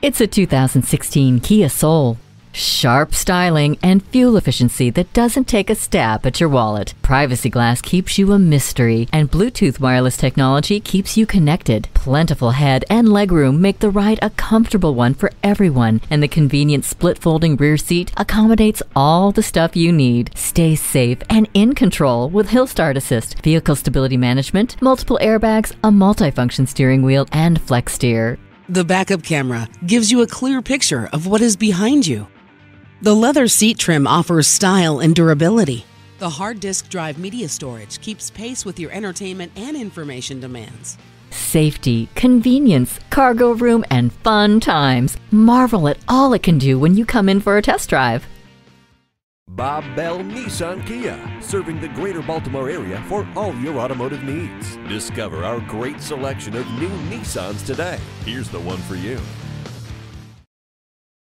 It's a 2016 Kia Soul. Sharp styling and fuel efficiency that doesn't take a stab at your wallet. Privacy glass keeps you a mystery, and Bluetooth wireless technology keeps you connected. Plentiful head and legroom make the ride a comfortable one for everyone, and the convenient split folding rear seat accommodates all the stuff you need. Stay safe and in control with Hill Start Assist, vehicle stability management, multiple airbags, a multifunction steering wheel, and flex steer. The backup camera gives you a clear picture of what is behind you. The leather seat trim offers style and durability. The hard disk drive media storage keeps pace with your entertainment and information demands. Safety, convenience, cargo room, and fun times. Marvel at all it can do when you come in for a test drive. Bob Bell Nissan Kia, serving the greater Baltimore area for all your automotive needs. Discover our great selection of new Nissans today. Here's the one for you.